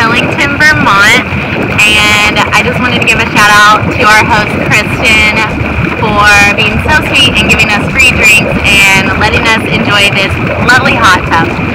in Killington, Vermont. And I just wanted to give a shout out to our host, Kristen, for being so sweet and giving us free drinks and letting us enjoy this lovely hot tub.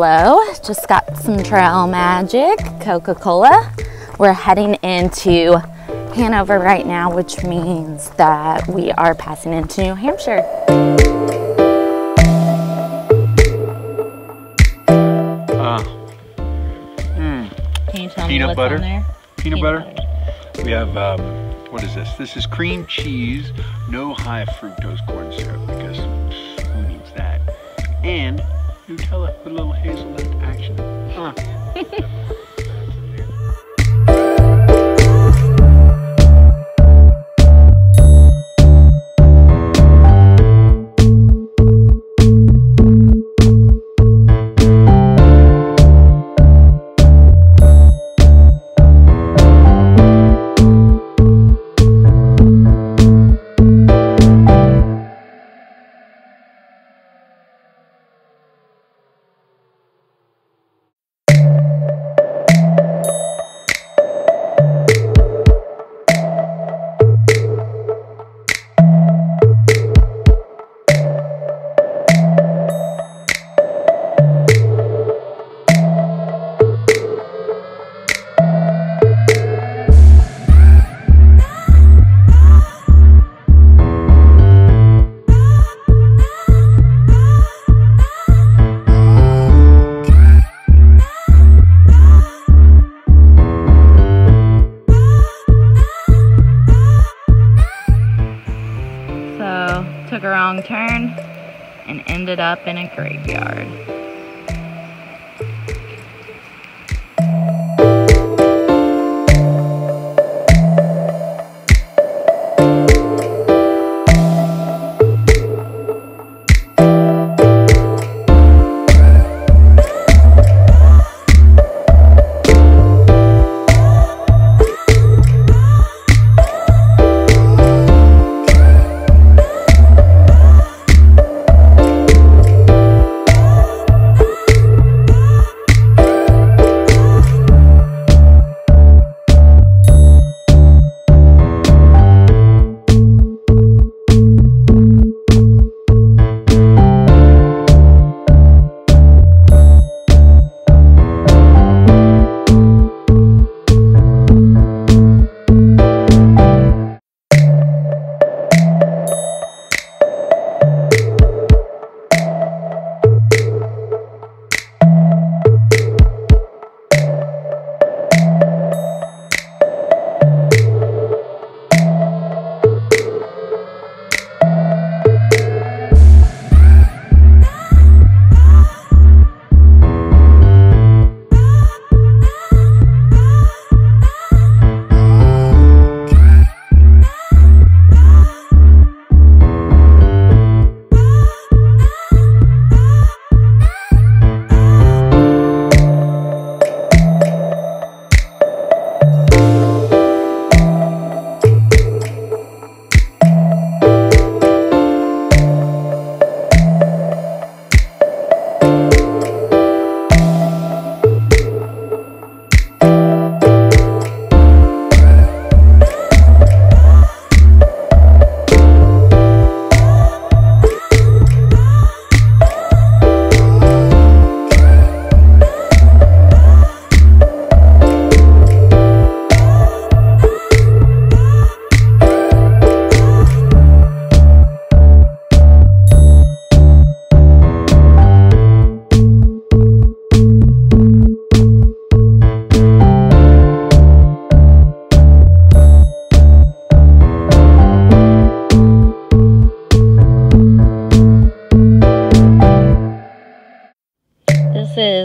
Hello, just got some Trail Magic Coca Cola. We're heading into Hanover right now, which means that we are passing into New Hampshire. Uh, Can you tell me Peanut what's butter. on there? peanut, butter. We have, um, what is this? This is cream cheese, no high fructose corn syrup Nutella with a little hazelnut ended up in a graveyard.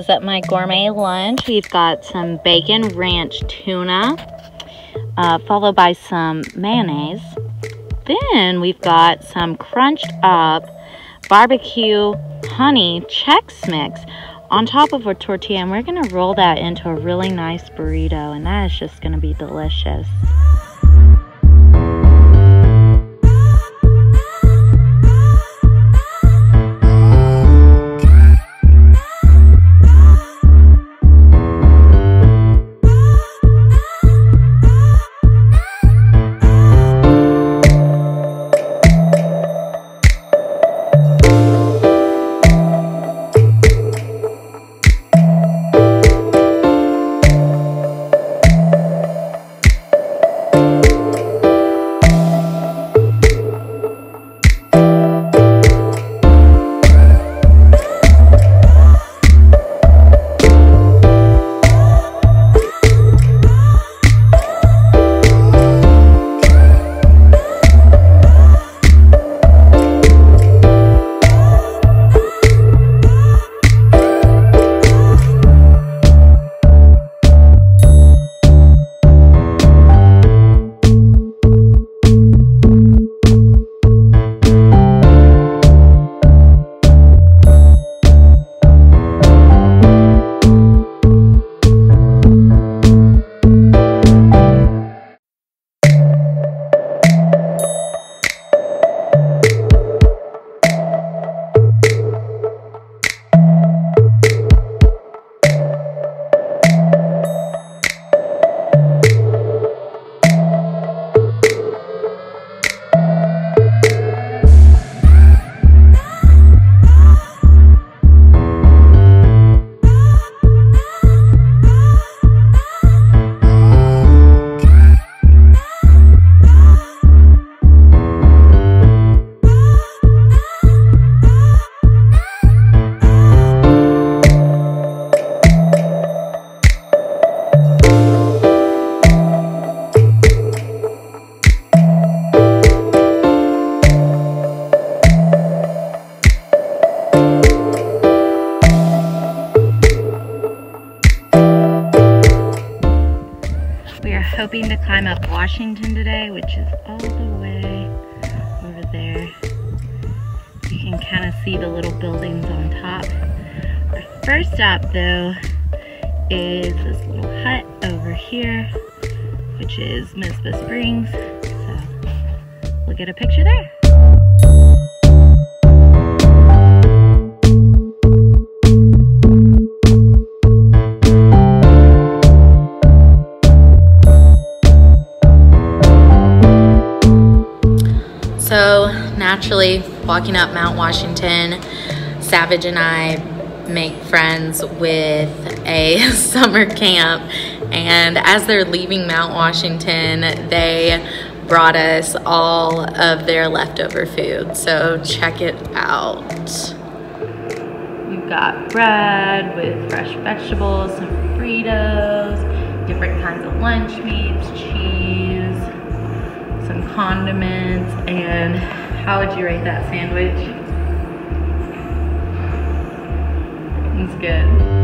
Is my gourmet lunch. We've got some bacon ranch tuna, uh, followed by some mayonnaise. Then we've got some crunched up barbecue honey Chex Mix on top of a tortilla. And we're going to roll that into a really nice burrito. And that is just going to be delicious. Climb up Washington today, which is all the way over there. You can kind of see the little buildings on top. Our first stop though is this little hut over here, which is Mizpah Springs. So we'll get a picture there. Naturally, walking up Mount Washington, Savage and I make friends with a summer camp. And as they're leaving Mount Washington, they brought us all of their leftover food. So check it out. We've got bread with fresh vegetables, some Fritos, different kinds of lunch meats, cheese some condiments, and how would you rate that sandwich? It's good.